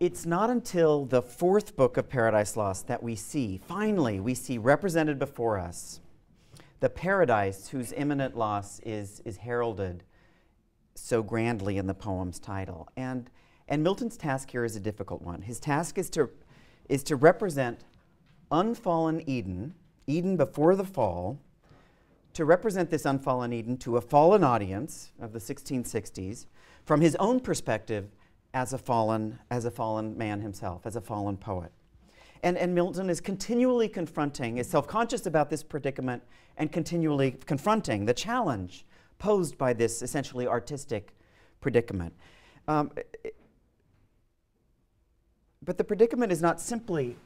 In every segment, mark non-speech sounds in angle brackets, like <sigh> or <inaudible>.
it's not until the fourth book of Paradise Lost that we see, finally, we see represented before us the paradise whose imminent loss is, is heralded so grandly in the poem's title. And, and Milton's task here is a difficult one. His task is to, is to represent unfallen Eden, Eden before the fall, to represent this unfallen Eden to a fallen audience of the 1660s from his own perspective as a fallen, as a fallen man himself, as a fallen poet. And, and Milton is continually confronting, is self conscious about this predicament, and continually confronting the challenge posed by this essentially artistic predicament. Um, but the predicament is not simply,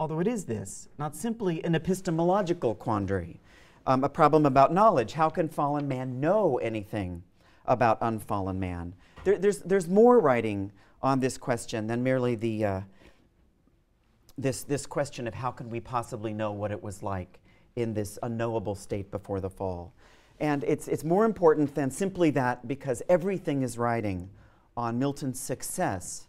although it is this, not simply an epistemological quandary, um, a problem about knowledge. How can fallen man know anything about unfallen man? There, there's, there's more writing on this question than merely the, uh, this, this question of how can we possibly know what it was like in this unknowable state before the fall. And it's, it's more important than simply that because everything is riding on Milton's success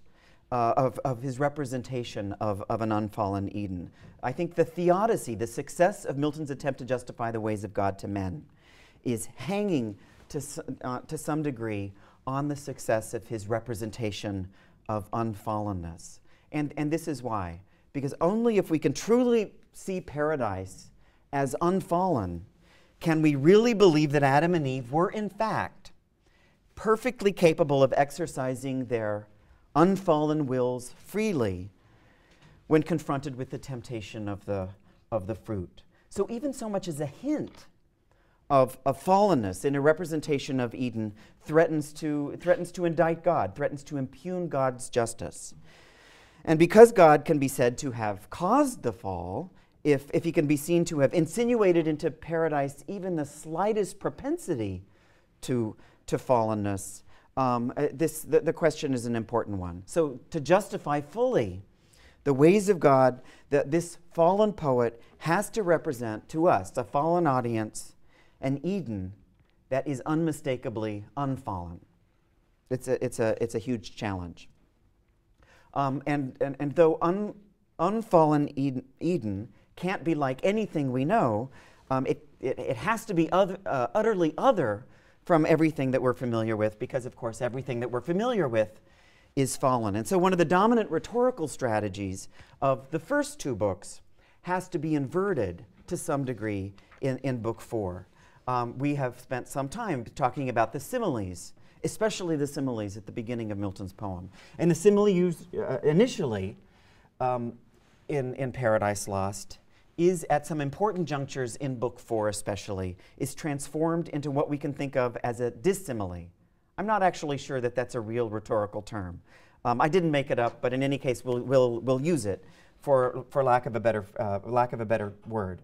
uh, of, of his representation of, of an unfallen Eden. I think the theodicy, the success of Milton's attempt to justify the ways of God to men, is hanging to, uh, to some degree on the success of his representation of unfallenness. And, and this is why. Because only if we can truly see paradise as unfallen can we really believe that Adam and Eve were, in fact, perfectly capable of exercising their unfallen wills freely when confronted with the temptation of the, of the fruit. So, even so much as a hint of, of fallenness in a representation of Eden threatens to, threatens to indict God, threatens to impugn God's justice. And because God can be said to have caused the fall, if, if he can be seen to have insinuated into paradise even the slightest propensity to, to fallenness, um, uh, this, the, the question is an important one. So, to justify fully the ways of God that this fallen poet has to represent to us, a fallen audience, an Eden that is unmistakably unfallen. It's a, it's a, it's a huge challenge. Um, and, and, and though un, unfallen Eden, Eden, can't be like anything we know, um, it, it, it, has to be other, uh, utterly other from everything that we're familiar with, because, of course, everything that we're familiar with is fallen. And so, one of the dominant rhetorical strategies of the first two books has to be inverted to some degree in, in book four um, we have spent some time talking about the similes, especially the similes at the beginning of Milton's poem. And the simile used uh, initially um, in, in Paradise Lost is at some important junctures in book four especially is transformed into what we can think of as a dissimile. I'm not actually sure that that's a real rhetorical term. Um, i didn't make it up but in any case we'll, we'll, we'll use it for, for lack, of a better, uh, lack of a better word.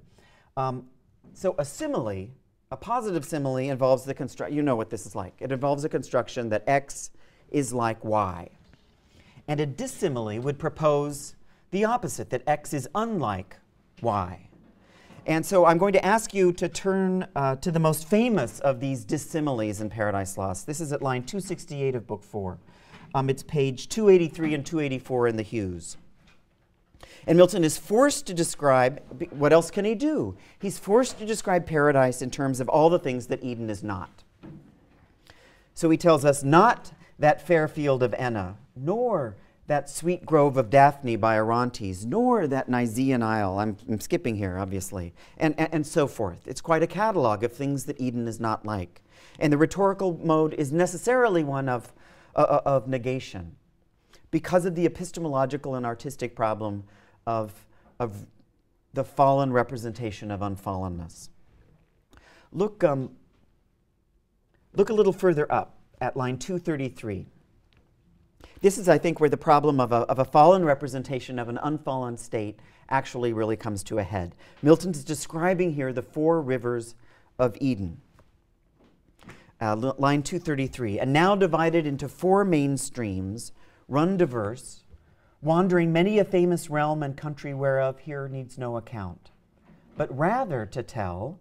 Um, so a simile a positive simile involves the construction, you know what this is like. It involves a construction that x is like y. And a dissimile would propose the opposite, that x is unlike y. And so I'm going to ask you to turn uh, to the most famous of these dissimiles in Paradise Lost. This is at line 268 of Book 4. Um, it's page 283 and 284 in the Hughes. And Milton is forced to describe what else can he do? He's forced to describe paradise in terms of all the things that Eden is not. So he tells us not that fair field of Enna, nor that sweet grove of Daphne by Orontes, nor that Nyseian isle. I'm, I'm skipping here, obviously, and, and, and so forth. It's quite a catalog of things that Eden is not like. And the rhetorical mode is necessarily one of, uh, uh of negation because of the epistemological and artistic problem of, of the fallen representation of unfallenness. Look, um, look a little further up at line 233. This is, I think, where the problem of a, of a fallen representation of an unfallen state actually really comes to a head. Milton's describing here the four rivers of Eden. Uh, line 233, and now divided into four main streams, run diverse, wandering many a famous realm and country whereof here needs no account, but rather to tell,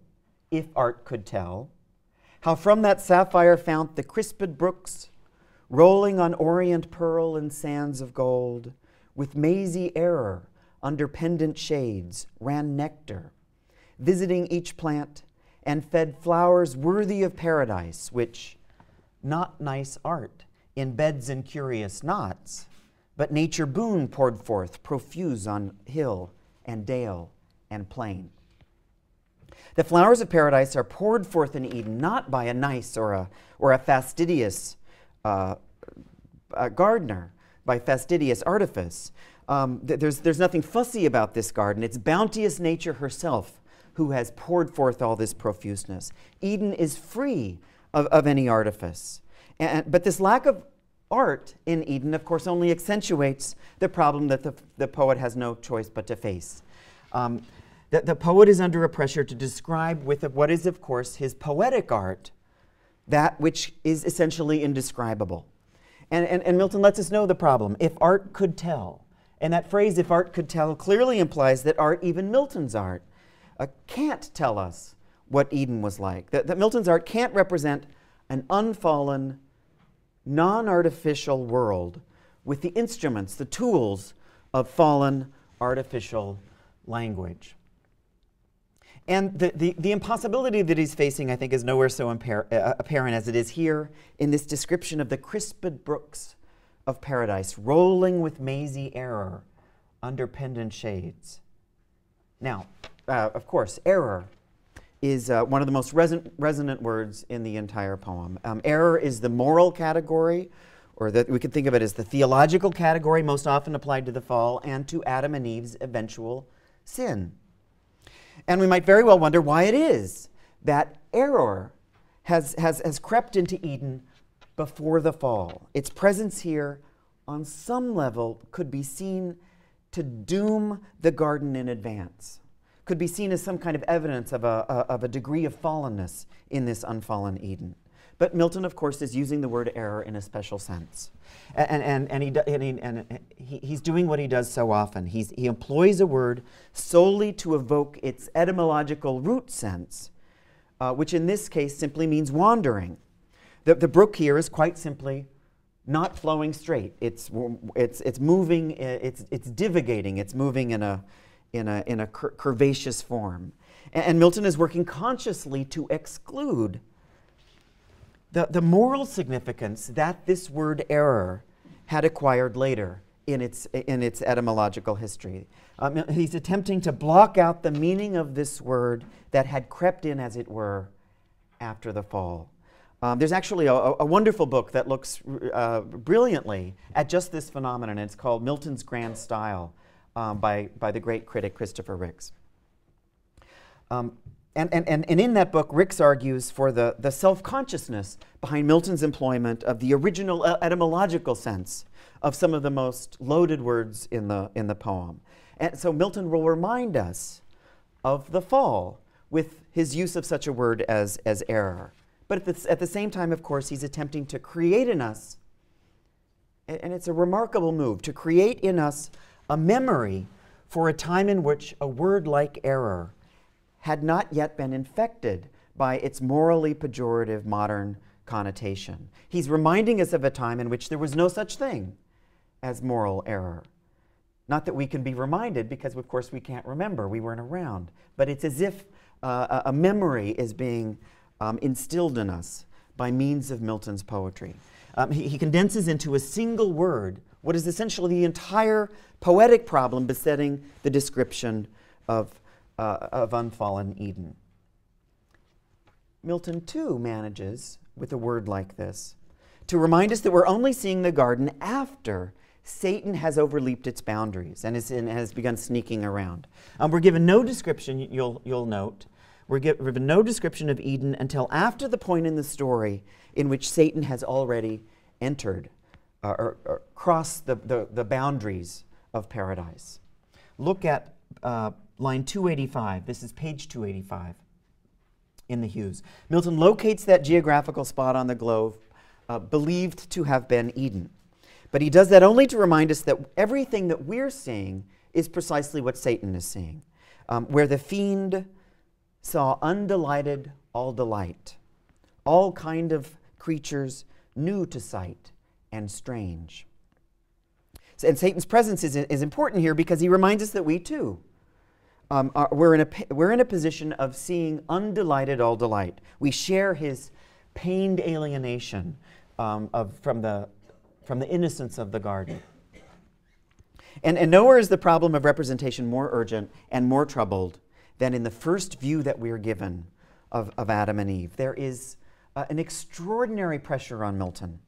if art could tell, how from that sapphire fount the crisped brooks, rolling on orient pearl and sands of gold, with mazy error under pendant shades ran nectar, visiting each plant and fed flowers worthy of paradise, which, not nice art, in beds and curious knots, but nature boon poured forth profuse on hill and dale and plain. The flowers of paradise are poured forth in Eden not by a nice or a, or a fastidious uh, a gardener, by fastidious artifice. Um, th- there's, there's nothing fussy about this garden. It's bounteous nature herself who has poured forth all this profuseness. Eden is free of, of any artifice. And, but this lack of art in Eden, of course, only accentuates the problem that the, the poet has no choice but to face. Um, the, the poet is under a pressure to describe with what is, of course, his poetic art, that which is essentially indescribable. And, and, and Milton lets us know the problem. If art could tell, and that phrase, if art could tell, clearly implies that art, even Milton's art, uh, can't tell us what Eden was like. That, that Milton's art can't represent an unfallen, non artificial world with the instruments, the tools of fallen artificial language. And the, the, the, impossibility that he's facing, I think, is nowhere so impar- uh, apparent as it is here in this description of the crisped brooks of paradise, rolling with mazy error under pendant shades. Now, uh, of course, error is uh, one of the most reson- resonant words in the entire poem. Um, error is the moral category, or that we could think of it as the theological category most often applied to the fall and to Adam and Eve's eventual sin. And we might very well wonder why it is that error has, has, has crept into Eden before the fall. Its presence here, on some level, could be seen to doom the garden in advance, could be seen as some kind of evidence of a, a of a degree of fallenness in this unfallen Eden. But Milton, of course, is using the word error in a special sense. And, and, and, he, and, he, and he, he's doing what he does so often. He's, he employs a word solely to evoke its etymological root sense, uh, which in this case simply means wandering. The, the brook here is quite simply not flowing straight. It's, it's, it's moving, it's, it's divagating, it's moving in a, in a, in a cur- curvaceous form. And, and Milton is working consciously to exclude the, the moral significance that this word error had acquired later in its, in its etymological history. Um, he's attempting to block out the meaning of this word that had crept in, as it were, after the fall. Um, there's actually a, a, wonderful book that looks uh, brilliantly at just this phenomenon. It's called Milton's Grand Style um, by, by the great critic Christopher Ricks. Um, and, and, and, and in that book, Ricks argues for the, the self consciousness behind Milton's employment of the original etymological sense of some of the most loaded words in the, in the poem. And so Milton will remind us of the fall with his use of such a word as, as error. But at the, at the same time, of course, he's attempting to create in us, and it's a remarkable move, to create in us a memory for a time in which a word like error had not yet been infected by its morally pejorative modern connotation. He's reminding us of a time in which there was no such thing as moral error. Not that we can be reminded, because of course we can't remember, we weren't around, but it's as if uh, a memory is being um, instilled in us by means of Milton's poetry. Um, he, he condenses into a single word what is essentially the entire poetic problem besetting the description of uh, of unfallen Eden. Milton, too, manages, with a word like this, to remind us that we're only seeing the garden after Satan has overleaped its boundaries and, is in, has begun sneaking around. Um, we're given no description, you'll, you'll note, we're given no description of Eden until after the point in the story in which Satan has already entered uh, or, or, crossed the, the, the, boundaries of paradise. Look at uh, line 285. This is page 285 in the Hughes. Milton locates that geographical spot on the globe uh, believed to have been Eden. But he does that only to remind us that everything that we're seeing is precisely what Satan is seeing, um, where the fiend saw undelighted all delight, all kind of creatures new to sight and strange. And Satan's presence is, is important here because he reminds us that we too, um, are, we're, in a, we're in a position of seeing undelighted all delight. We share his pained alienation um, of, from, the, from the innocence of the garden. And, and nowhere is the problem of representation more urgent and more troubled than in the first view that we are given of, of Adam and Eve. There is uh, an extraordinary pressure on Milton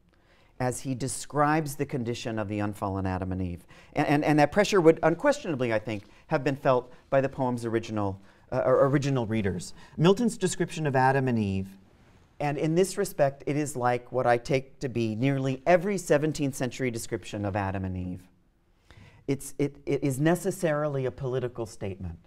as he describes the condition of the unfallen Adam and Eve. And, and, and that pressure would unquestionably, I think, have been felt by the poem's original, uh, original readers. Milton's description of Adam and Eve, and in this respect, it is like what I take to be nearly every 17th century description of Adam and Eve. It's, it, it is necessarily a political statement.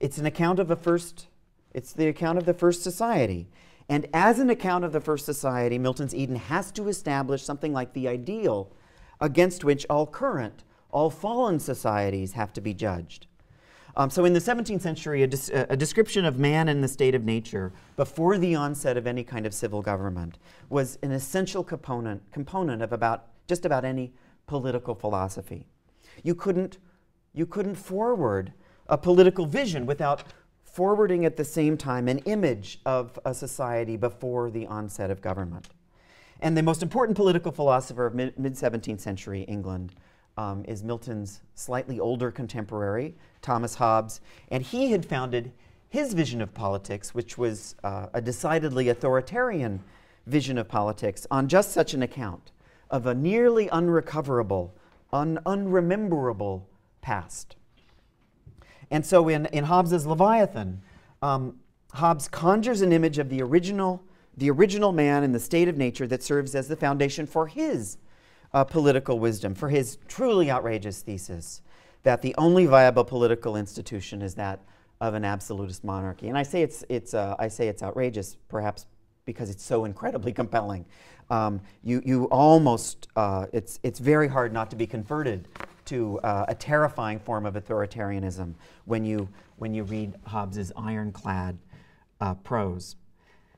It's an account of a first, it's the account of the first society. And as an account of the first society, Milton's Eden has to establish something like the ideal against which all current, all fallen societies have to be judged. Um, so, in the 17th century, a, a, description of man and the state of nature before the onset of any kind of civil government was an essential component, component of about, just about any political philosophy. You couldn't, you couldn't forward a political vision without forwarding at the same time an image of a society before the onset of government. And the most important political philosopher of mid 17th century England um, is Milton's slightly older contemporary, Thomas Hobbes. And he had founded his vision of politics, which was uh, a decidedly authoritarian vision of politics, on just such an account of a nearly unrecoverable, un- unrememberable past. And so in, in Hobbes's Leviathan, um, Hobbes conjures an image of the original, the original man in the state of nature that serves as the foundation for his uh, political wisdom, for his truly outrageous thesis that the only viable political institution is that of an absolutist monarchy. And I say it's, it's, uh, I say it's outrageous, perhaps because it's so incredibly <laughs> compelling. Um, you, you almost, uh, it's, it's very hard not to be converted to uh, a terrifying form of authoritarianism when you, when you read Hobbes's ironclad uh, prose.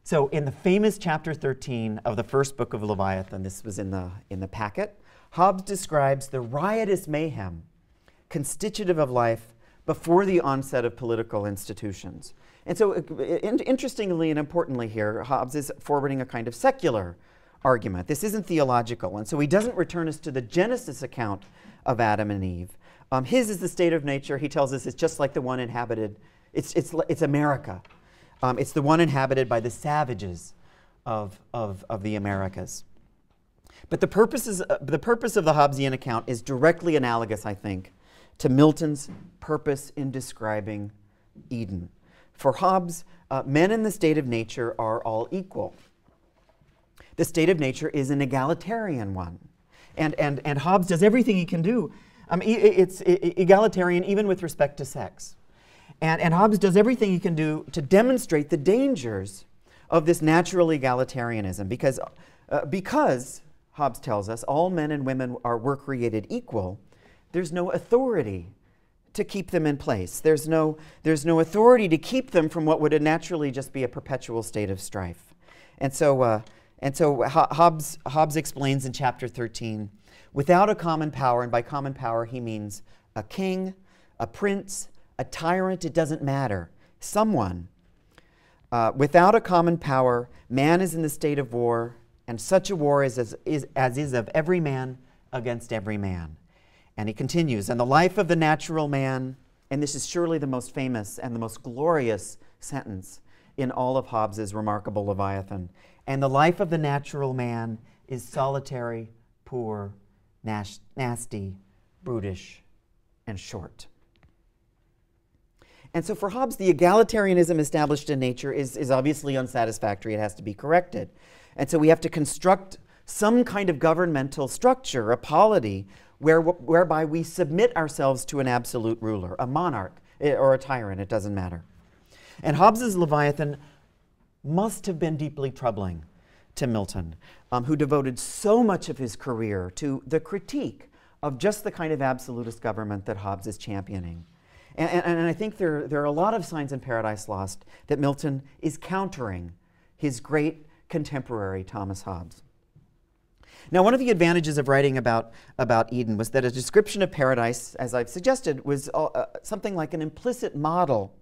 So, in the famous chapter 13 of the first book of Leviathan, this was in the, in the packet, Hobbes describes the riotous mayhem constitutive of life before the onset of political institutions. And so, uh, in, interestingly and importantly, here, Hobbes is forwarding a kind of secular argument. This isn't theological. And so, he doesn't return us to the Genesis account of Adam and Eve. Um, his is the state of nature. He tells us it's just like the one inhabited, it's, it's, it's America. Um, it's the one inhabited by the savages of, of, of the Americas. But the, purposes, uh, the purpose of the Hobbesian account is directly analogous, I think, to Milton's purpose in describing Eden. For Hobbes, uh, men in the state of nature are all equal. The state of nature is an egalitarian one. And, and, and Hobbes does everything he can do. Um, it's egalitarian even with respect to sex. And, and Hobbes does everything he can do to demonstrate the dangers of this natural egalitarianism because, uh, because Hobbes tells us all men and women are, were created equal, there's no authority to keep them in place. There's no, there's no authority to keep them from what would naturally just be a perpetual state of strife. And so, uh, and so Hobbes, Hobbes explains in chapter 13 without a common power, and by common power he means a king, a prince, a tyrant, it doesn't matter, someone. Uh, without a common power, man is in the state of war, and such a war is as, is as is of every man against every man. And he continues, and the life of the natural man, and this is surely the most famous and the most glorious sentence in all of Hobbes's remarkable Leviathan. And the life of the natural man is solitary, poor, nas- nasty, brutish, and short. And so for Hobbes, the egalitarianism established in nature is, is obviously unsatisfactory. It has to be corrected. And so we have to construct some kind of governmental structure, a polity, where, whereby we submit ourselves to an absolute ruler, a monarch eh, or a tyrant, it doesn't matter. And Hobbes's Leviathan must have been deeply troubling to Milton, um, who devoted so much of his career to the critique of just the kind of absolutist government that Hobbes is championing. And, and, and I think there, there are a lot of signs in Paradise Lost that Milton is countering his great contemporary, Thomas Hobbes. Now, one of the advantages of writing about, about Eden was that a description of paradise, as I've suggested, was uh, uh, something like an implicit model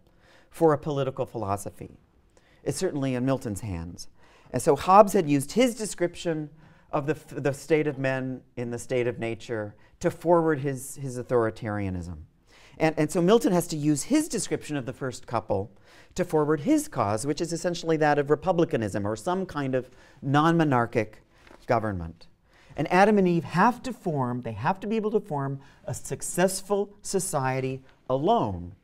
for a political philosophy. It's certainly in Milton's hands. And so Hobbes had used his description of the, the state of men in the state of nature to forward his, his authoritarianism. And, and so Milton has to use his description of the first couple to forward his cause, which is essentially that of republicanism or some kind of non monarchic government. And Adam and Eve have to form, they have to be able to form a successful society alone,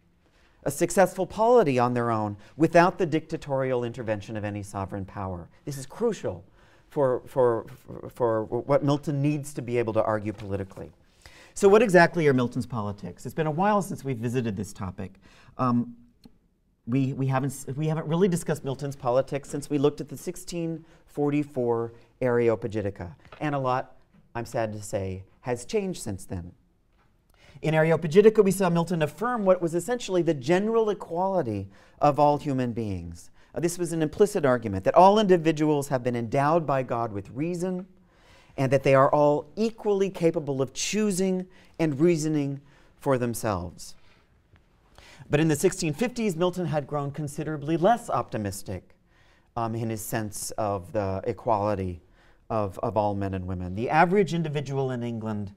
a successful polity on their own, without the dictatorial intervention of any sovereign power. This is crucial for, for, for what Milton needs to be able to argue politically. So, what exactly are Milton's politics? It's been a while since we've visited this topic. Um, we, we, haven't, we haven't really discussed Milton's politics since we looked at the 1644 Areopagitica. And a lot, I'm sad to say, has changed since then. In Areopagitica, we saw Milton affirm what was essentially the general equality of all human beings. Uh, this was an implicit argument that all individuals have been endowed by God with reason and that they are all equally capable of choosing and reasoning for themselves. But in the 1650s, Milton had grown considerably less optimistic um, in his sense of the equality of, of all men and women. The average individual in England,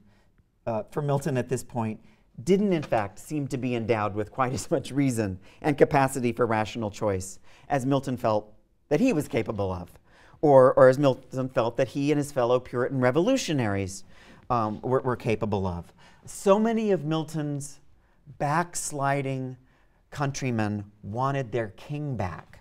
uh, for Milton at this point, didn't in fact seem to be endowed with quite as much reason and capacity for rational choice as Milton felt that he was capable of or, or as Milton felt that he and his fellow Puritan revolutionaries um, were, were capable of. So many of Milton's backsliding countrymen wanted their king back.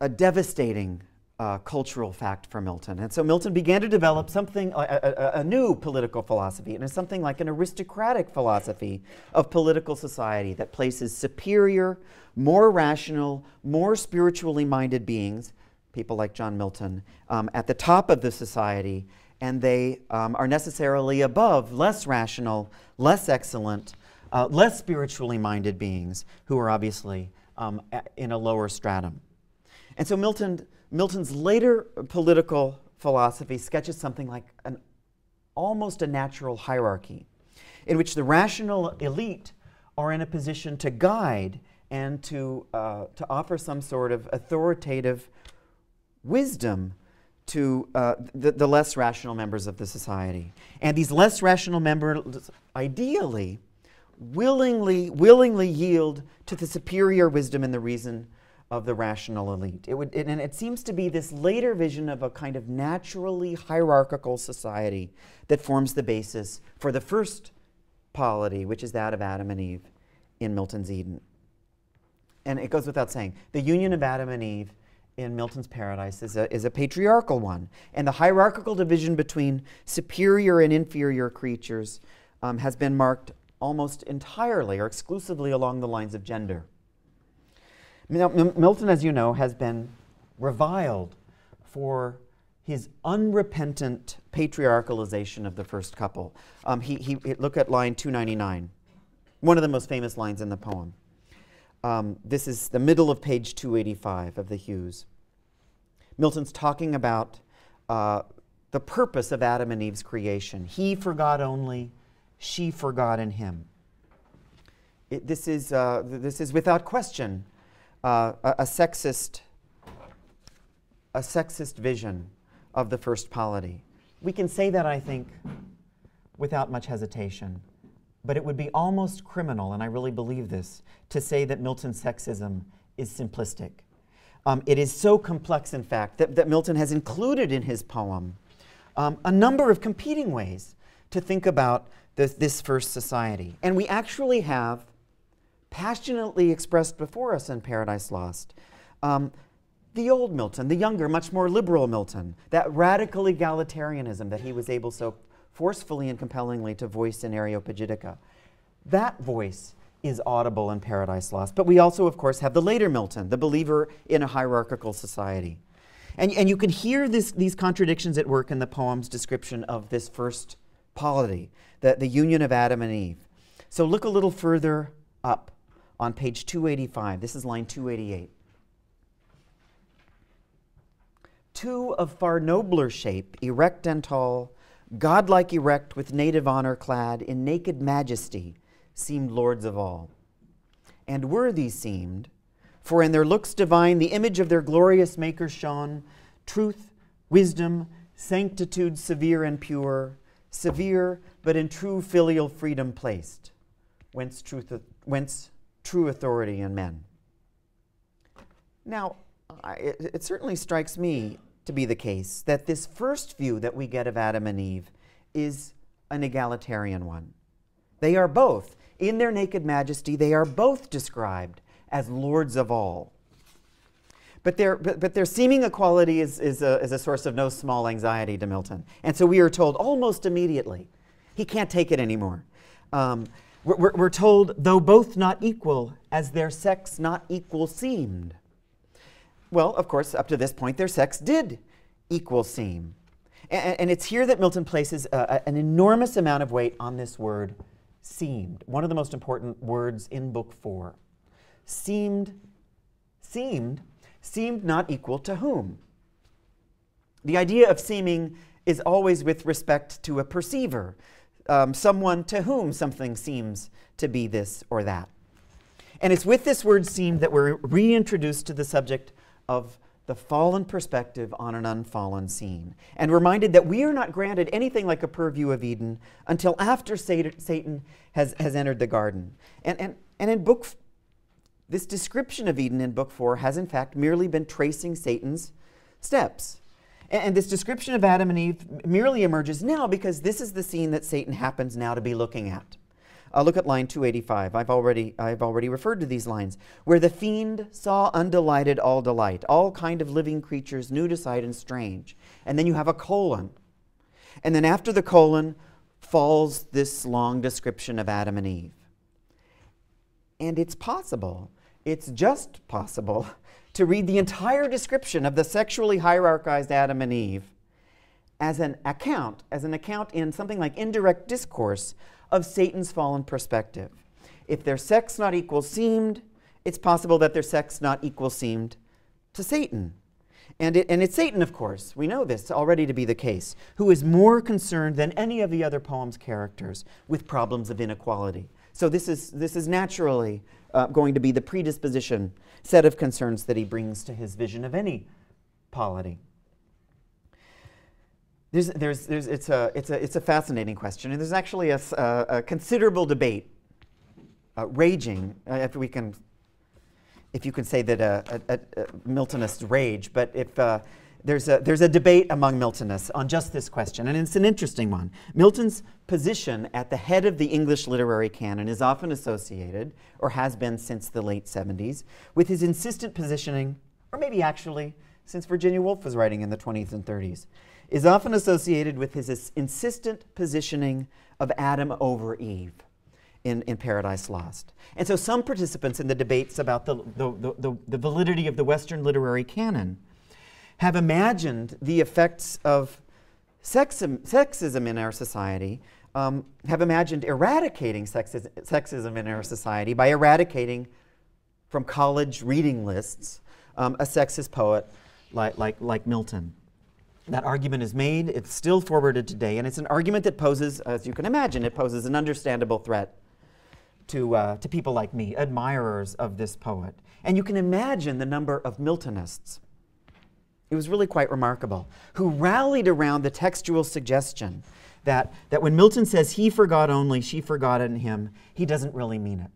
A devastating uh, cultural fact for Milton. And so Milton began to develop something, a, a, a, new political philosophy, and it's something like an aristocratic philosophy of political society that places superior, more rational, more spiritually minded beings, people like John Milton, um, at the top of the society, and they um, are necessarily above less rational, less excellent, uh, less spiritually minded beings who are obviously um, in a lower stratum. And so Milton Milton's later political philosophy sketches something like an almost a natural hierarchy in which the rational elite are in a position to guide and to, uh, to offer some sort of authoritative wisdom to uh, the, the less rational members of the society. And these less rational members, ideally, willingly, willingly yield to the superior wisdom and the reason of the rational elite. It would, and it seems to be this later vision of a kind of naturally hierarchical society that forms the basis for the first polity, which is that of Adam and Eve in Milton's Eden. And it goes without saying, the union of Adam and Eve in Milton's Paradise is a, is a patriarchal one. And the hierarchical division between superior and inferior creatures um, has been marked almost entirely or exclusively along the lines of gender. Milton, as you know, has been reviled for his unrepentant patriarchalization of the first couple. Um, he, he, look at line 299, one of the most famous lines in the poem. Um, this is the middle of page 285 of the Hughes. Milton's talking about uh, the purpose of Adam and Eve's creation. He for God only, she for God in him. It, this, is, uh, this is without question uh, a, a, sexist, a sexist vision of the first polity. We can say that, I think, without much hesitation. But it would be almost criminal, and I really believe this, to say that Milton's sexism is simplistic. Um, it is so complex, in fact, that, that Milton has included in his poem um, a number of competing ways to think about this, this first society. And we actually have passionately expressed before us in Paradise Lost. Um, the old Milton, the younger, much more liberal Milton, that radical egalitarianism that he was able so forcefully and compellingly to voice in Areopagitica. That voice is audible in Paradise Lost. But we also, of course, have the later Milton, the believer in a hierarchical society. And, and you can hear this, these contradictions at work in the poem's description of this first polity, the, the union of Adam and Eve. So look a little further up on page 285. This is line 288. two of far nobler shape, erect and tall, godlike erect, with native honor clad, in naked majesty, seemed lords of all. And worthy seemed, for in their looks divine the image of their glorious Maker shone, truth, wisdom, sanctitude severe and pure, severe but in true filial freedom placed, whence, truth, whence true authority in men. Now, I, it, it certainly strikes me to be the case that this first view that we get of Adam and Eve is an egalitarian one. They are both, in their naked majesty, they are both described as lords of all. But their, but, but their seeming equality is, is, a, is a source of no small anxiety to Milton. And so we are told almost immediately he can't take it anymore. Um, we're, we're told, though both not equal, as their sex not equal seemed. Well, of course, up to this point, their sex did equal seem. And, and it's here that Milton places a, a, an enormous amount of weight on this word, seemed, one of the most important words in Book Four. Seemed, seemed, seemed not equal to whom? The idea of seeming is always with respect to a perceiver, um, someone to whom something seems to be this or that. And it's with this word seem that we're reintroduced to the subject of the fallen perspective on an unfallen scene, and reminded that we are not granted anything like a purview of Eden until after Satan has, has entered the garden. And, and, and in book, this description of Eden in book four has in fact merely been tracing Satan's steps. And, and this description of Adam and Eve merely emerges now because this is the scene that Satan happens now to be looking at. Uh, look at line 285. I've already, I've already referred to these lines. Where the fiend saw undelighted all delight, all kind of living creatures new to sight and strange. And then you have a colon. And then after the colon falls this long description of Adam and Eve. And it's possible, it's just possible, to read the entire description of the sexually hierarchized Adam and Eve as an account, as an account in something like indirect discourse of Satan's fallen perspective. If their sex not equal seemed, it's possible that their sex not equal seemed to Satan. And, it, and it's Satan, of course, we know this already to be the case, who is more concerned than any of the other poem's characters with problems of inequality. So this is, this is naturally uh, going to be the predisposition set of concerns that he brings to his vision of any polity. There's, there's, there's, it's, a, it's, a, it's a fascinating question, and there's actually a, a, a considerable debate uh, raging, uh, if we can, if you can say that a, a, a Miltonist rage, but if uh, there's, a, there's a debate among Miltonists on just this question, and it's an interesting one. Milton's position at the head of the English literary canon is often associated, or has been since the late 70s, with his insistent positioning, or maybe actually since Virginia Woolf was writing in the 20s and 30s, is often associated with his insistent positioning of Adam over Eve in, in Paradise Lost. And so some participants in the debates about the, the, the, the, validity of the Western literary canon have imagined the effects of sexism, sexism in our society, um, have imagined eradicating sexism, sexism in our society by eradicating from college reading lists um, a sexist poet like, like, like Milton. That argument is made, it's still forwarded today, and it's an argument that poses, as you can imagine, it poses an understandable threat to, uh, to people like me, admirers of this poet. And you can imagine the number of Miltonists. It was really quite remarkable, who rallied around the textual suggestion that, that when Milton says he for God only, she for God in him, he doesn't really mean it.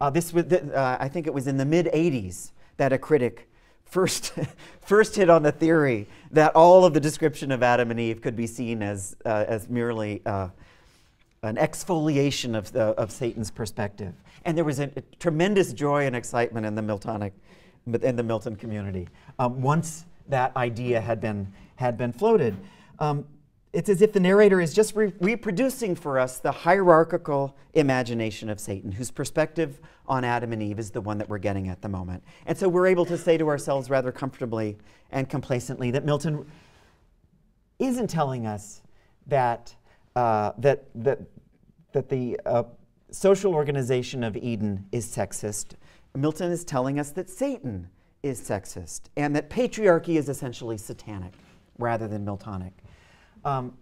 Uh, this was, uh, I think it was in the mid 80s that a critic first, <laughs> first hit on the theory that all of the description of Adam and Eve could be seen as, uh, as merely uh, an exfoliation of, the, of Satan's perspective. And there was a, a, tremendous joy and excitement in the Miltonic, in the Milton community um, once that idea had been, had been floated. Um, it's as if the narrator is just re reproducing for us the hierarchical imagination of Satan, whose perspective on Adam and Eve is the one that we're getting at the moment. And so we're able to say to ourselves rather comfortably and complacently that Milton isn't telling us that, uh, that, that, that the uh, social organization of Eden is sexist. Milton is telling us that Satan is sexist, and that patriarchy is essentially satanic rather than Miltonic. Um,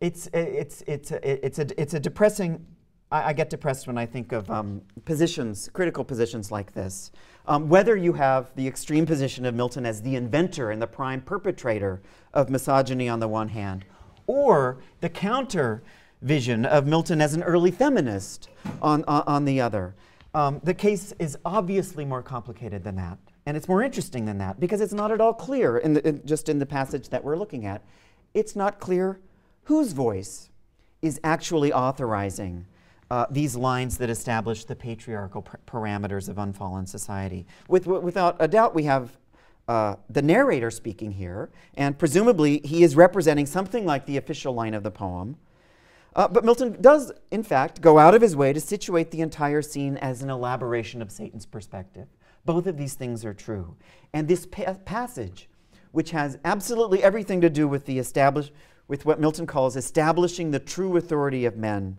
it's, it's, it's, a, it's, a, it's a depressing, I, I get depressed when I think of um, positions, critical positions like this. Um, whether you have the extreme position of Milton as the inventor and the prime perpetrator of misogyny on the one hand, or the counter vision of Milton as an early feminist on, on, on the other. Um, the case is obviously more complicated than that, and it's more interesting than that because it's not at all clear in the, in, just in the passage that we're looking at. It's not clear whose voice is actually authorizing uh, these lines that establish the patriarchal parameters of unfallen society. With, without a doubt, we have uh, the narrator speaking here, and presumably he is representing something like the official line of the poem. Uh, but Milton does, in fact, go out of his way to situate the entire scene as an elaboration of Satan's perspective. Both of these things are true. And this pa passage, which has absolutely everything to do with the establish, with what Milton calls establishing the true authority of men,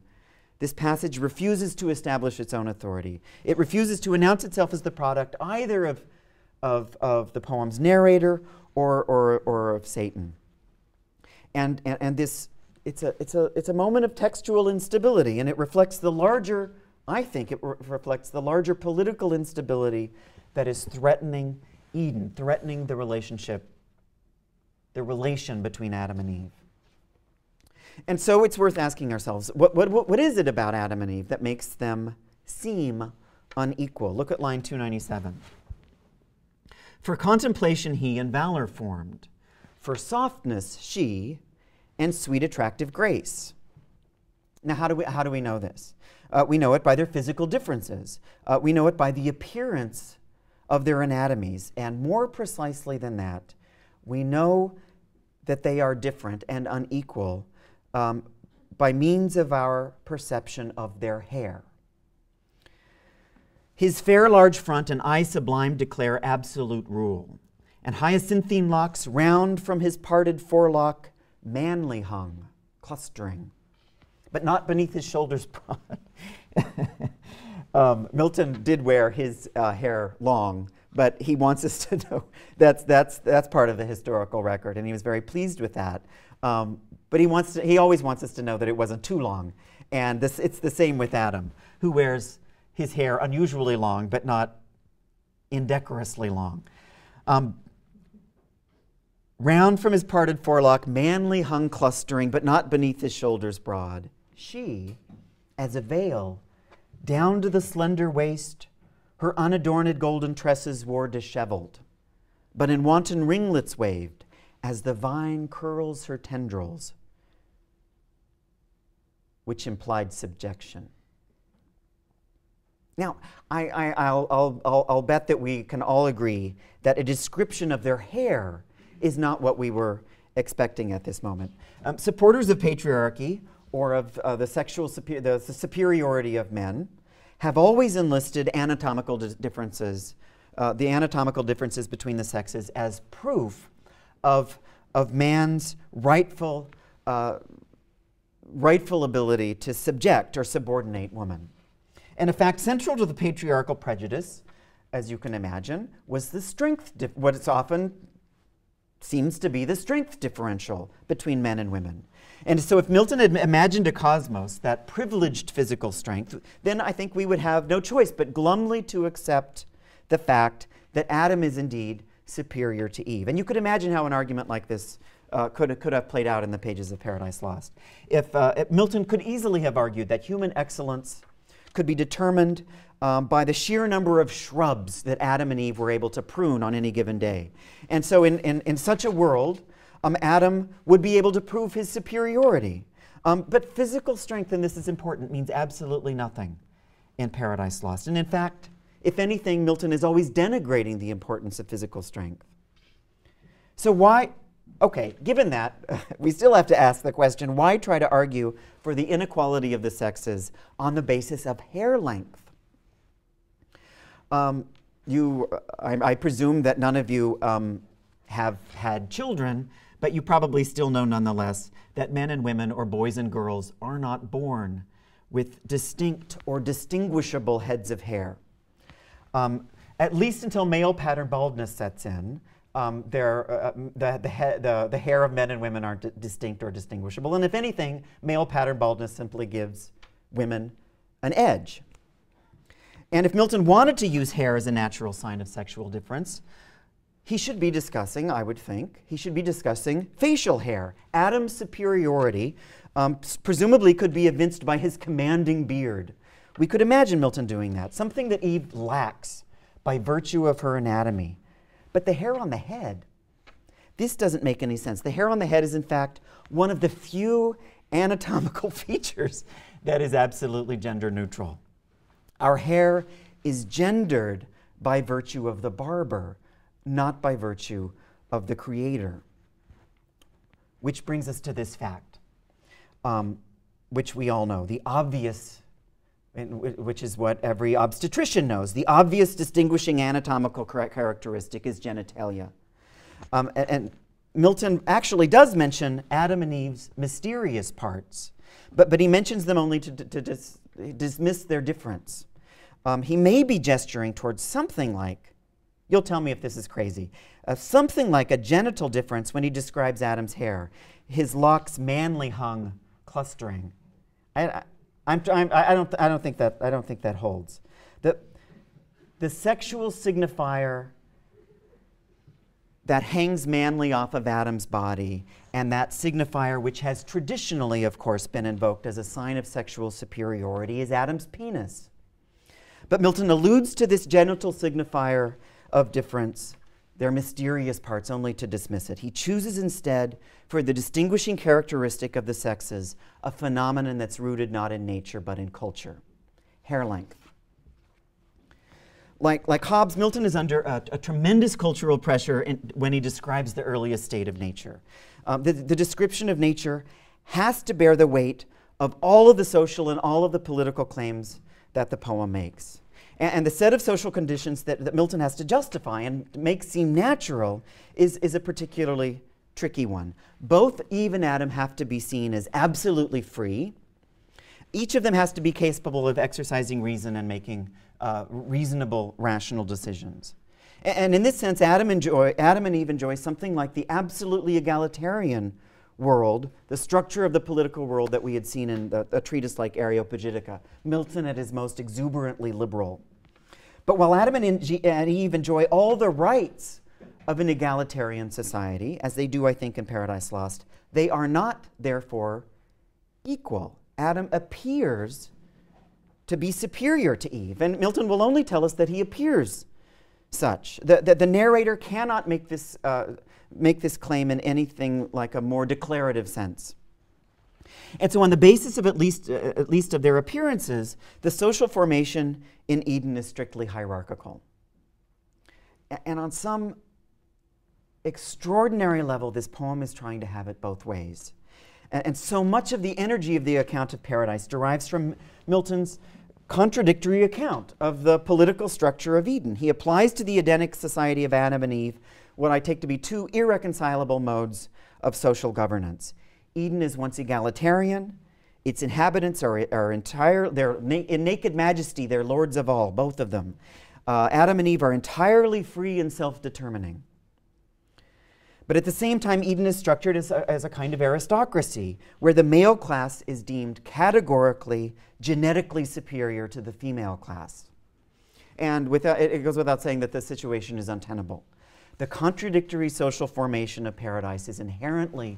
this passage refuses to establish its own authority. It refuses to announce itself as the product either of, of, of the poem's narrator or, or, or of Satan. And, and, and this it's a, it's, a, it's a moment of textual instability, and it reflects the larger, I think it re reflects the larger political instability that is threatening Eden, threatening the relationship, the relation between Adam and Eve. And so it's worth asking ourselves what, what, what is it about Adam and Eve that makes them seem unequal? Look at line 297. For contemplation he and valor formed, for softness she, and sweet, attractive grace. Now, how do we, how do we know this? Uh, we know it by their physical differences. Uh, we know it by the appearance of their anatomies. And more precisely than that, we know that they are different and unequal um, by means of our perception of their hair. His fair large front and eye sublime declare absolute rule, and hyacinthine locks round from his parted forelock manly hung, clustering, but not beneath his shoulders <laughs> broad. Um, Milton did wear his uh, hair long, but he wants us <laughs> to know that's, that's, that's part of the historical record, and he was very pleased with that. Um, but he, wants to, he always wants us to know that it wasn't too long. And this, it's the same with Adam, who wears his hair unusually long, but not indecorously long. Um, Round from his parted forelock, manly hung clustering, but not beneath his shoulders broad. She, as a veil, down to the slender waist, her unadorned golden tresses wore disheveled, but in wanton ringlets waved, as the vine curls her tendrils, which implied subjection. Now, I, will bet that we can all agree that a description of their hair is not what we were expecting at this moment. Um, supporters of patriarchy or of uh, the sexual super the, the, superiority of men have always enlisted anatomical differences, uh, the anatomical differences between the sexes as proof of, of man's rightful, uh, rightful ability to subject or subordinate woman. And in fact, central to the patriarchal prejudice, as you can imagine, was the strength, what it's often seems to be the strength differential between men and women. And so, if Milton had imagined a cosmos, that privileged physical strength, then I think we would have no choice but glumly to accept the fact that Adam is indeed superior to Eve. And you could imagine how an argument like this uh, could, could have played out in the pages of Paradise Lost. If, uh, if Milton could easily have argued that human excellence could be determined um, by the sheer number of shrubs that Adam and Eve were able to prune on any given day. And so, in, in, in such a world, um, Adam would be able to prove his superiority. Um, but physical strength, and this is important, means absolutely nothing in Paradise Lost. And in fact, if anything, Milton is always denigrating the importance of physical strength. So, why? Okay, given that, <laughs> we still have to ask the question why try to argue for the inequality of the sexes on the basis of hair length? Um, you, I, I, presume that none of you um, have had children, but you probably still know nonetheless that men and women or boys and girls are not born with distinct or distinguishable heads of hair. Um, at least until male pattern baldness sets in, um, uh, uh the, the, the, the, hair of men and women aren't distinct or distinguishable. And if anything, male pattern baldness simply gives women an edge. And if Milton wanted to use hair as a natural sign of sexual difference, he should be discussing, I would think, he should be discussing facial hair. Adam's superiority um, presumably could be evinced by his commanding beard. We could imagine Milton doing that, something that Eve lacks by virtue of her anatomy. But the hair on the head, this doesn't make any sense. The hair on the head is, in fact, one of the few anatomical <laughs> features that is absolutely gender neutral. Our hair is gendered by virtue of the barber, not by virtue of the creator. Which brings us to this fact, um, which we all know the obvious, which is what every obstetrician knows. The obvious distinguishing anatomical characteristic is genitalia. Um, and, and Milton actually does mention Adam and Eve's mysterious parts, but, but he mentions them only to, to dis, dismiss their difference. Um, he may be gesturing towards something like, you'll tell me if this is crazy, uh, something like a genital difference when he describes Adam's hair, his locks manly hung, clustering. I, I, I'm, I'm, I, don't, I, don't think that, I don't think that holds. The, the sexual signifier that hangs manly off of Adam's body, and that signifier, which has traditionally, of course, been invoked as a sign of sexual superiority, is Adam's penis. But Milton alludes to this genital signifier of difference, their mysterious parts, only to dismiss it. He chooses instead, for the distinguishing characteristic of the sexes, a phenomenon that's rooted not in nature but in culture hair length. Like, like Hobbes, Milton is under a, a tremendous cultural pressure in, when he describes the earliest state of nature. Um, the, the description of nature has to bear the weight of all of the social and all of the political claims that the poem makes. And, and the set of social conditions that, that Milton has to justify and make seem natural is, is a particularly tricky one. Both Eve and Adam have to be seen as absolutely free. Each of them has to be capable of exercising reason and making uh, reasonable, rational decisions. And, and in this sense, Adam, enjoy, Adam and Eve enjoy something like the absolutely egalitarian world, the structure of the political world that we had seen in the, a treatise like Areopagitica, Milton at his most exuberantly liberal. But while Adam and Eve enjoy all the rights of an egalitarian society, as they do, I think, in Paradise Lost, they are not, therefore, equal. Adam appears to be superior to Eve, and Milton will only tell us that he appears such. The, the, the narrator cannot make this uh, make this claim in anything like a more declarative sense. And so, on the basis of at least, uh, at least of their appearances, the social formation in Eden is strictly hierarchical. A- and on some extraordinary level, this poem is trying to have it both ways. And, and so much of the energy of the account of paradise derives from Milton's contradictory account of the political structure of Eden. He applies to the Edenic society of Adam and Eve what I take to be two irreconcilable modes of social governance. Eden is once egalitarian. Its inhabitants are, are entire, they're na in naked majesty, they're lords of all, both of them. Uh, Adam and Eve are entirely free and self determining. But at the same time, Eden is structured as a, as a kind of aristocracy, where the male class is deemed categorically, genetically superior to the female class. And without, it goes without saying that the situation is untenable. The contradictory social formation of paradise is inherently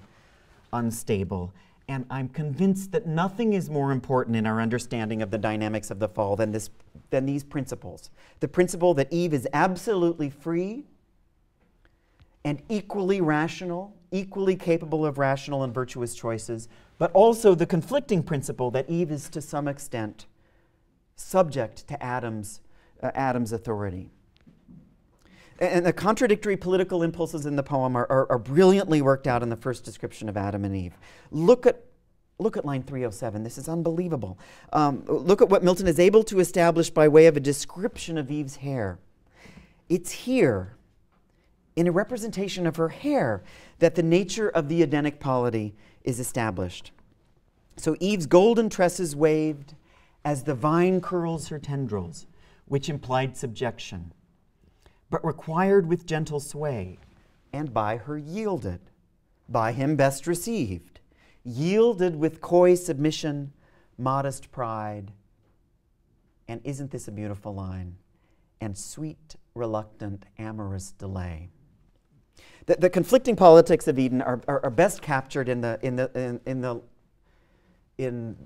unstable. And I'm convinced that nothing is more important in our understanding of the dynamics of the fall than, this, than these principles. The principle that Eve is absolutely free and equally rational, equally capable of rational and virtuous choices, but also the conflicting principle that Eve is to some extent subject to Adam's, uh, Adam's authority. And the contradictory political impulses in the poem are, are, are, brilliantly worked out in the first description of Adam and Eve. Look at, look at line 307. This is unbelievable. Um, look at what Milton is able to establish by way of a description of Eve's hair. It's here, in a representation of her hair, that the nature of the Edenic polity is established. So Eve's golden tresses waved as the vine curls her tendrils, which implied subjection. But required with gentle sway, and by her yielded, by him best received, yielded with coy submission, modest pride. And isn't this a beautiful line? And sweet, reluctant, amorous delay. The, the conflicting politics of Eden are, are, are, best captured in the, in the, in, in the, in,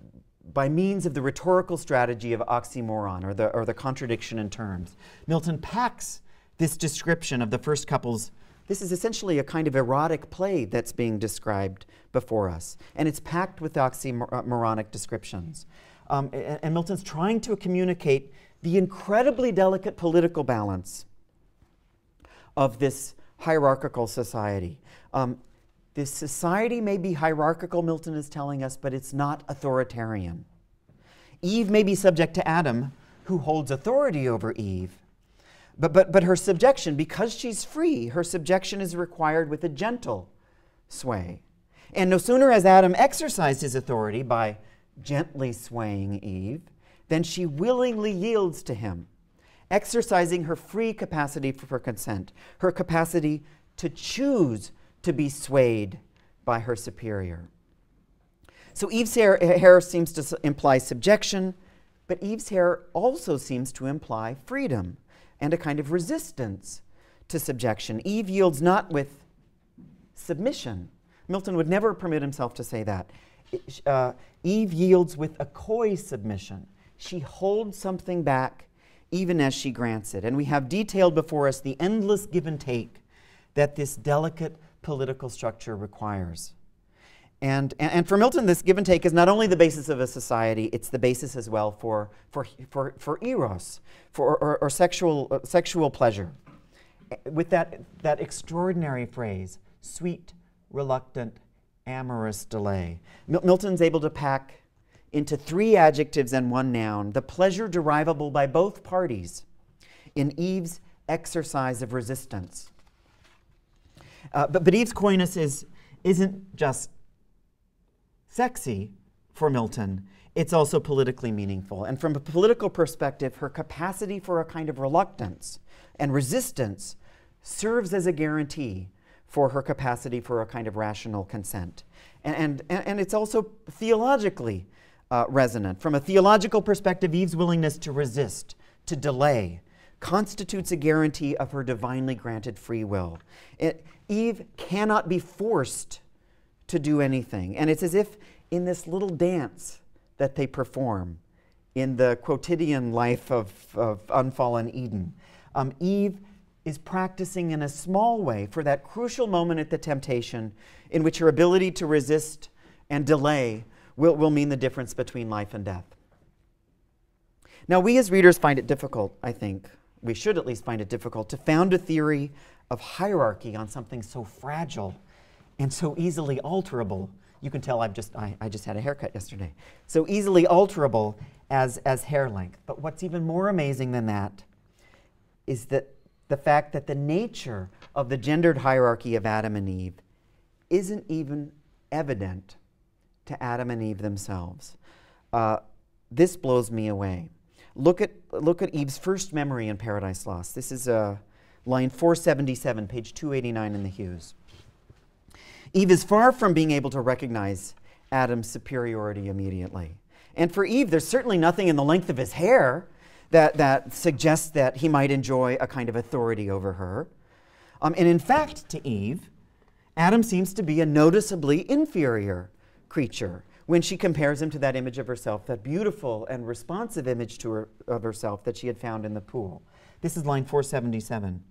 by means of the rhetorical strategy of oxymoron or the, or the contradiction in terms. Milton packs this description of the first couple's this is essentially a kind of erotic play that's being described before us, and it's packed with oxymoronic descriptions. Um, and, and Milton's trying to communicate the incredibly delicate political balance of this hierarchical society. Um, this society may be hierarchical, Milton is telling us, but it's not authoritarian. Eve may be subject to Adam, who holds authority over Eve, but, but, but her subjection, because she's free, her subjection is required with a gentle sway. And no sooner has Adam exercised his authority by gently swaying Eve than she willingly yields to him, exercising her free capacity for, for consent, her capacity to choose to be swayed by her superior. So Eve's hair, hair seems to imply subjection, but Eve's hair also seems to imply freedom and a kind of resistance to subjection. Eve yields not with submission. Milton would never permit himself to say that. Uh, Eve yields with a coy submission. She holds something back even as she grants it. And we have detailed before us the endless give and take that this delicate political structure requires. And, and, for Milton, this give and take is not only the basis of a society, it's the basis as well for, for, for, for eros, for, or, or sexual, uh, sexual pleasure. With that, that extraordinary phrase, sweet, reluctant, amorous delay. Mil Milton's able to pack into three adjectives and one noun the pleasure derivable by both parties in Eve's exercise of resistance. Uh, but, but Eve's coyness is, isn't just sexy for Milton, it's also politically meaningful. And from a political perspective, her capacity for a kind of reluctance and resistance serves as a guarantee for her capacity for a kind of rational consent. And, and, and it's also theologically uh, resonant. From a theological perspective, Eve's willingness to resist, to delay, constitutes a guarantee of her divinely granted free will. It, Eve cannot be forced to do anything. And it's as if in this little dance that they perform in the quotidian life of, of unfallen Eden, um, Eve is practicing in a small way for that crucial moment at the temptation in which her ability to resist and delay will, will mean the difference between life and death. Now, we as readers find it difficult, I think, we should at least find it difficult to found a theory of hierarchy on something so fragile and so easily alterable. You can tell I've just, I, I just had a haircut yesterday. So easily alterable as, as hair length. But what's even more amazing than that is that the fact that the nature of the gendered hierarchy of Adam and Eve isn't even evident to Adam and Eve themselves. Uh, this blows me away. Look at, look at Eve's first memory in Paradise Lost. This is uh, line 477, page 289 in the Hughes. Eve is far from being able to recognize Adam's superiority immediately. And for Eve, there's certainly nothing in the length of his hair that, that suggests that he might enjoy a kind of authority over her. Um, and in fact, to Eve, Adam seems to be a noticeably inferior creature when she compares him to that image of herself, that beautiful and responsive image to her, of herself that she had found in the pool. This is line 477.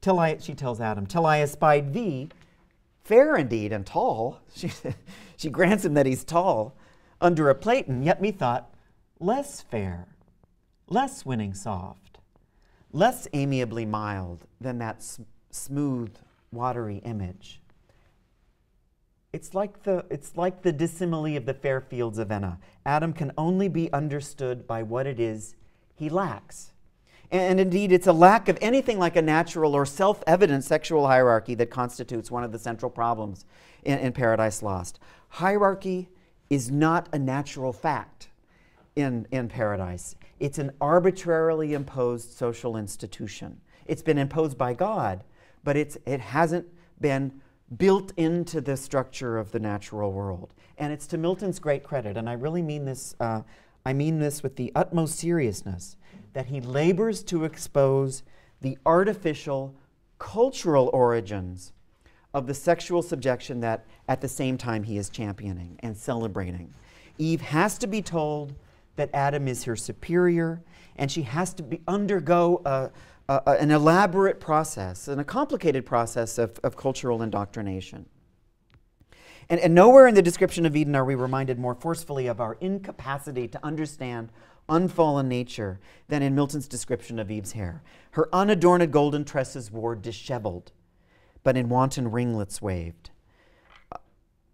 Till I, she tells Adam, till I espied thee, fair indeed and tall. <laughs> She, she grants him that he's tall, under a platan, yet methought less fair, less winning soft, less amiably mild than that smooth, watery image. It's like, the, it's like the dissimile of the fair fields of Enna. Adam can only be understood by what it is he lacks. And, indeed, it's a lack of anything like a natural or self evident sexual hierarchy that constitutes one of the central problems in, in Paradise Lost. Hierarchy is not a natural fact in, in paradise, it's an arbitrarily imposed social institution. It's been imposed by God, but it's, it hasn't been built into the structure of the natural world. And it's to Milton's great credit, and I really mean this, uh, I mean this with the utmost seriousness, that he labors to expose the artificial cultural origins of the sexual subjection that at the same time he is championing and celebrating. Eve has to be told that Adam is her superior, and she has to be, undergo a, a, an elaborate process and a complicated process of, of cultural indoctrination. And, and nowhere in the description of Eden are we reminded more forcefully of our incapacity to understand unfallen nature than in Milton's description of Eve's hair. Her unadorned golden tresses wore disheveled, but in wanton ringlets waved. Uh,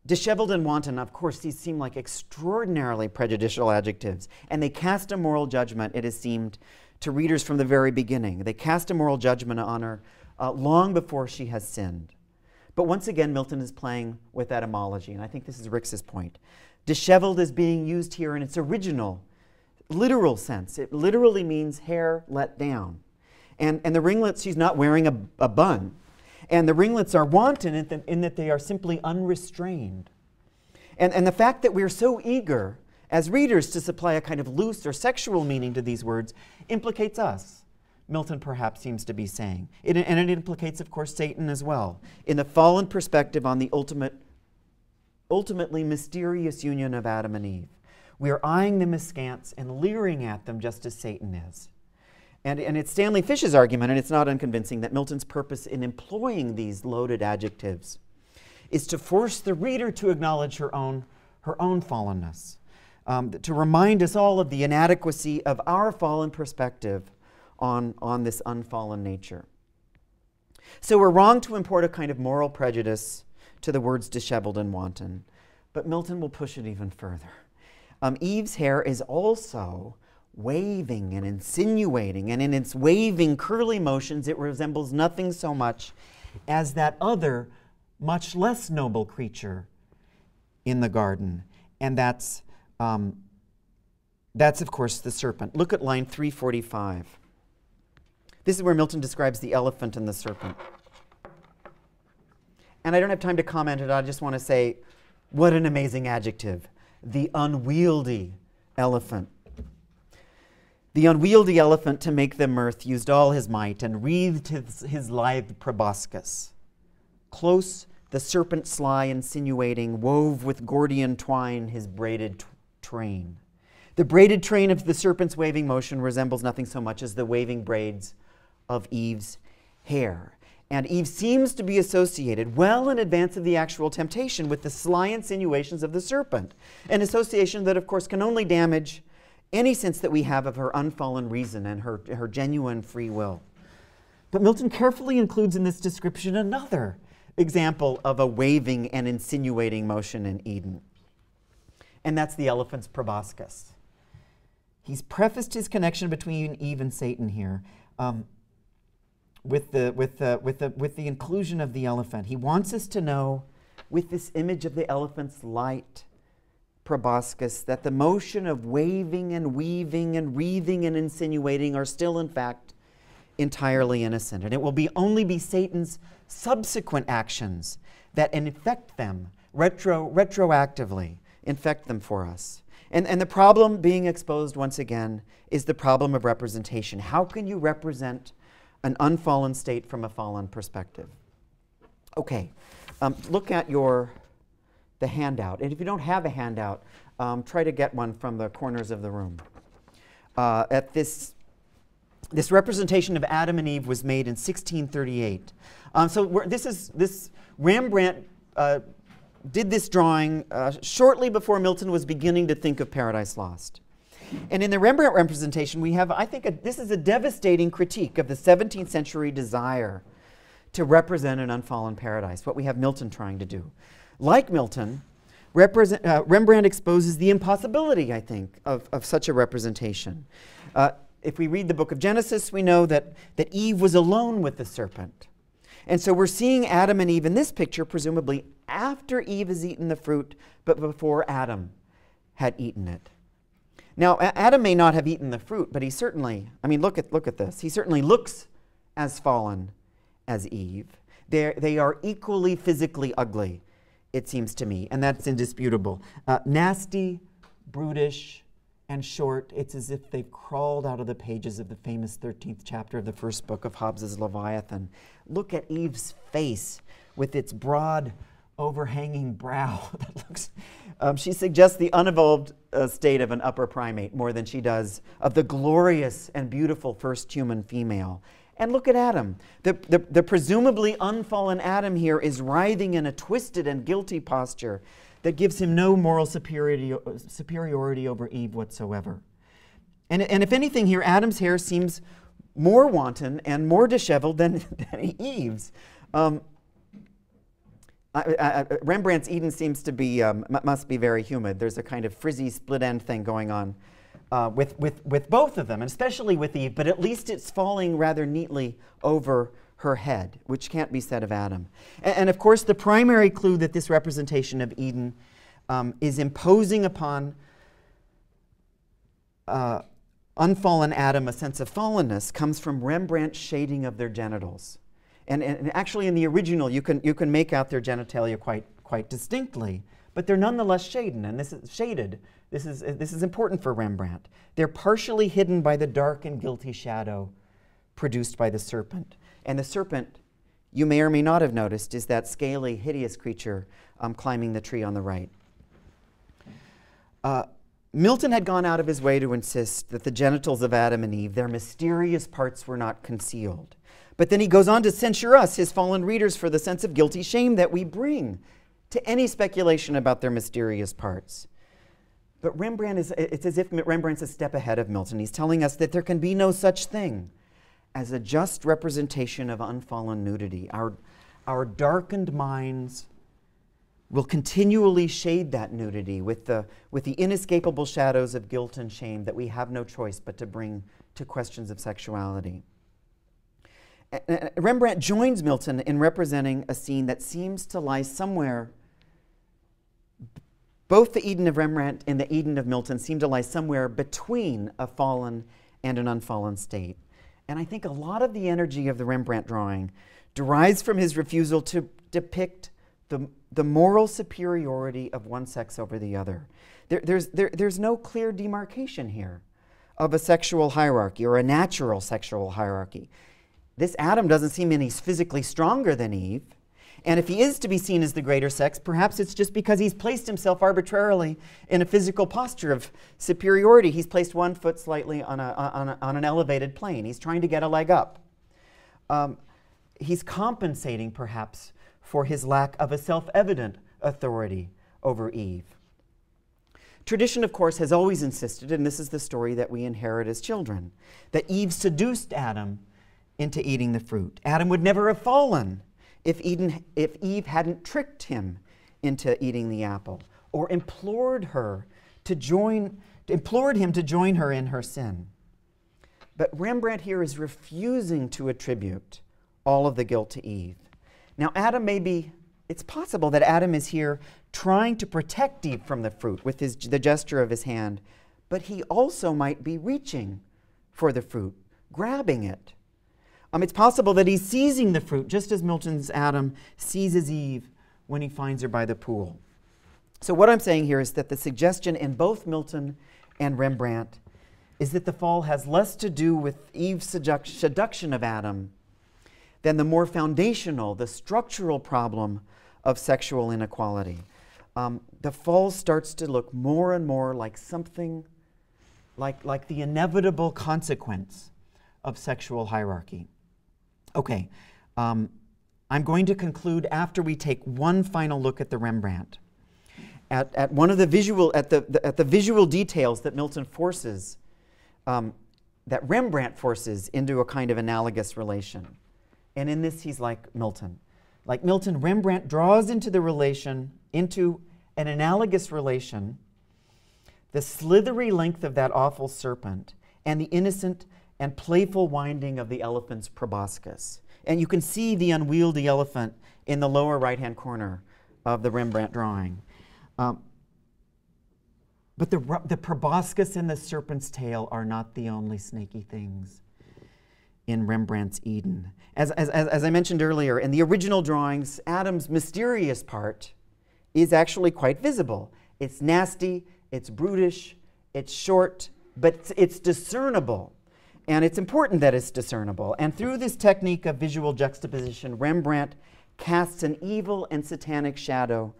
disheveled and wanton, of course, these seem like extraordinarily prejudicial adjectives, and they cast a moral judgment, it has seemed, to readers from the very beginning. They cast a moral judgment on her uh, long before she has sinned. But once again, Milton is playing with etymology, and I think this is Ricks's point. Disheveled is being used here in its original, literal sense. It literally means hair let down. And, and the ringlets, she's not wearing a, a bun. And the ringlets are wanton in, in that they are simply unrestrained. And, and the fact that we're so eager as readers to supply a kind of loose or sexual meaning to these words implicates us. Milton perhaps seems to be saying. It, and it implicates, of course, Satan as well, in the fallen perspective on the ultimate, ultimately mysterious union of Adam and Eve. We are eyeing them askance and leering at them just as Satan is. And, and it's Stanley Fish's argument, and it's not unconvincing, that Milton's purpose in employing these loaded adjectives is to force the reader to acknowledge her own, her own fallenness, um, to remind us all of the inadequacy of our fallen perspective on, on this unfallen nature. So we're wrong to import a kind of moral prejudice to the words disheveled and wanton, but Milton will push it even further. Um, Eve's hair is also waving and insinuating, and in its waving, curly motions, it resembles nothing so much as that other, much less noble creature in the garden, and that's um, that's of course the serpent. Look at line 345. This is where Milton describes the elephant and the serpent. And I don't have time to comment it. I just want to say, what an amazing adjective the unwieldy elephant. The unwieldy elephant, to make them mirth, used all his might and wreathed his, his lithe proboscis. Close, the serpent sly, insinuating, wove with Gordian twine his braided train. The braided train of the serpent's waving motion resembles nothing so much as the waving braids of Eve's hair. And Eve seems to be associated well in advance of the actual temptation with the sly insinuations of the serpent, an association that, of course, can only damage any sense that we have of her unfallen reason and her, her genuine free will. But Milton carefully includes in this description another example of a waving and insinuating motion in Eden, and that's the elephant's proboscis. He's prefaced his connection between Eve and Satan here. Um, with the, with, the, with, the, with the inclusion of the elephant. He wants us to know, with this image of the elephant's light proboscis, that the motion of waving and weaving and wreathing and insinuating are still, in fact, entirely innocent. And it will be only be Satan's subsequent actions that infect them retro, retroactively, infect them for us. And, and the problem being exposed once again is the problem of representation. How can you represent an unfallen state from a fallen perspective. Okay, um, look at your the handout. And if you don't have a handout, um, try to get one from the corners of the room. Uh, at this, this representation of Adam and Eve was made in 1638. Um, so this is this Rembrandt uh, did this drawing uh, shortly before Milton was beginning to think of Paradise Lost. And in the Rembrandt representation, we have, I think, a, this is a devastating critique of the 17th century desire to represent an unfallen paradise, what we have Milton trying to do. Like Milton, uh, Rembrandt exposes the impossibility, I think, of, of such a representation. Uh, if we read the book of Genesis, we know that, that Eve was alone with the serpent. And so we're seeing Adam and Eve in this picture, presumably after Eve has eaten the fruit, but before Adam had eaten it. Now, Adam may not have eaten the fruit, but he certainly, I mean, look at, look at this. He certainly looks as fallen as Eve. They're, they are equally physically ugly, it seems to me, and that's indisputable. Uh, nasty, brutish, and short. It's as if they've crawled out of the pages of the famous 13th chapter of the first book of Hobbes's Leviathan. Look at Eve's face with its broad, overhanging brow. <laughs> that looks, um, she suggests the unevolved uh, state of an upper primate more than she does of the glorious and beautiful first human female. And look at Adam. The, the, the, presumably unfallen Adam here is writhing in a twisted and guilty posture that gives him no moral superiority, superiority over Eve whatsoever. And, and if anything, here, Adam's hair seems more wanton and more disheveled than, <laughs> than Eve's. Um, I, Rembrandt's Eden seems to be, um, must be very humid. There's a kind of frizzy split end thing going on uh, with, with, with both of them, and especially with Eve, but at least it's falling rather neatly over her head, which can't be said of Adam. And, and of course, the primary clue that this representation of Eden um, is imposing upon uh, unfallen Adam a sense of fallenness comes from Rembrandt's shading of their genitals. And, and, actually, in the original, you can, you can make out their genitalia quite, quite distinctly, but they're nonetheless shaded, and this is shaded. This is, this is important for Rembrandt. They're partially hidden by the dark and guilty shadow produced by the serpent. And the serpent, you may or may not have noticed, is that scaly, hideous creature um, climbing the tree on the right. Uh, Milton had gone out of his way to insist that the genitals of Adam and Eve, their mysterious parts, were not concealed. But then he goes on to censure us, his fallen readers, for the sense of guilty shame that we bring to any speculation about their mysterious parts. But Rembrandt is, it's as if Rembrandt's a step ahead of Milton. He's telling us that there can be no such thing as a just representation of unfallen nudity. Our, our darkened minds will continually shade that nudity with the, with the inescapable shadows of guilt and shame that we have no choice but to bring to questions of sexuality. Rembrandt joins Milton in representing a scene that seems to lie somewhere. Both the Eden of Rembrandt and the Eden of Milton seem to lie somewhere between a fallen and an unfallen state. And I think a lot of the energy of the Rembrandt drawing derives from his refusal to depict the, the moral superiority of one sex over the other. There, there's, there, there's no clear demarcation here of a sexual hierarchy or a natural sexual hierarchy. This Adam doesn't seem any physically stronger than Eve. And if he is to be seen as the greater sex, perhaps it's just because he's placed himself arbitrarily in a physical posture of superiority. He's placed one foot slightly on, a, on, a, on an elevated plane. He's trying to get a leg up. Um, he's compensating, perhaps, for his lack of a self evident authority over Eve. Tradition, of course, has always insisted, and this is the story that we inherit as children, that Eve seduced Adam into eating the fruit. Adam would never have fallen if, Eden, if Eve hadn't tricked him into eating the apple or implored her to join, implored him to join her in her sin. But Rembrandt here is refusing to attribute all of the guilt to Eve. Now, Adam may be, it's possible that Adam is here trying to protect Eve from the fruit with his, the gesture of his hand, but he also might be reaching for the fruit, grabbing it. Um, it's possible that he's seizing the fruit, just as Milton's Adam seizes Eve when he finds her by the pool. So, what I'm saying here is that the suggestion in both Milton and Rembrandt is that the fall has less to do with Eve's seduction of Adam than the more foundational, the structural problem of sexual inequality. Um, the fall starts to look more and more like something like, like the inevitable consequence of sexual hierarchy. Okay, um, I'm going to conclude after we take one final look at the Rembrandt. At, at one of the visual, at the, the at the visual details that Milton forces, um, that Rembrandt forces into a kind of analogous relation. And in this, he's like Milton. Like Milton, Rembrandt draws into the relation, into an analogous relation, the slithery length of that awful serpent and the innocent and playful winding of the elephant's proboscis. And you can see the unwieldy elephant in the lower right hand corner of the Rembrandt drawing. Um, but the, the proboscis and the serpent's tail are not the only snaky things in Rembrandt's Eden. As, as, as, I mentioned earlier, in the original drawings, Adam's mysterious part is actually quite visible. It's nasty, it's brutish, it's short, but it's, it's discernible. And it's important that it's discernible. And through this technique of visual juxtaposition, Rembrandt casts an evil and satanic shadow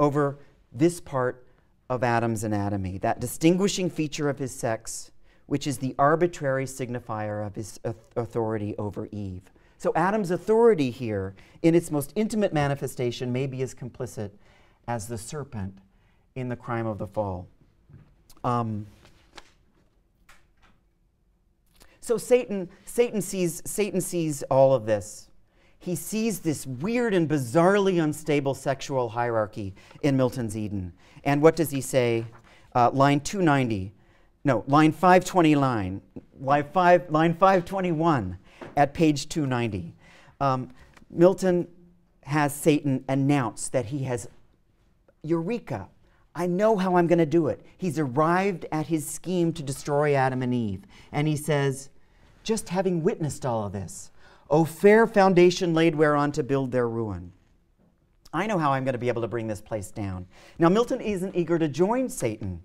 over this part of Adam's anatomy, that distinguishing feature of his sex, which is the arbitrary signifier of his authority over Eve. So Adam's authority here, in its most intimate manifestation, may be as complicit as the serpent in the crime of the fall. Um, so Satan, Satan, sees, Satan sees all of this. He sees this weird and bizarrely unstable sexual hierarchy in Milton's Eden. And what does he say? Uh, line 290, no, line 529, line, five, line 521 at page 290. Um, Milton has Satan announce that he has Eureka! I know how I'm going to do it. He's arrived at his scheme to destroy Adam and Eve. And he says, just having witnessed all of this, O fair foundation laid whereon to build their ruin. I know how I'm going to be able to bring this place down. Now, Milton isn't eager to join Satan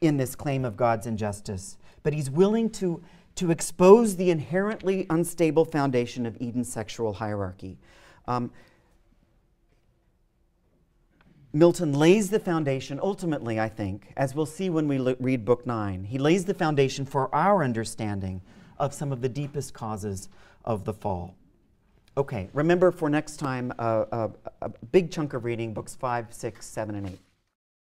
in this claim of God's injustice, but he's willing to, to expose the inherently unstable foundation of Eden's sexual hierarchy. Um, Milton lays the foundation, ultimately, I think, as we'll see when we read Book 9, he lays the foundation for our understanding of some of the deepest causes of the fall. Okay, remember for next time uh, uh, a big chunk of reading, books 5, 6, 7, and 8.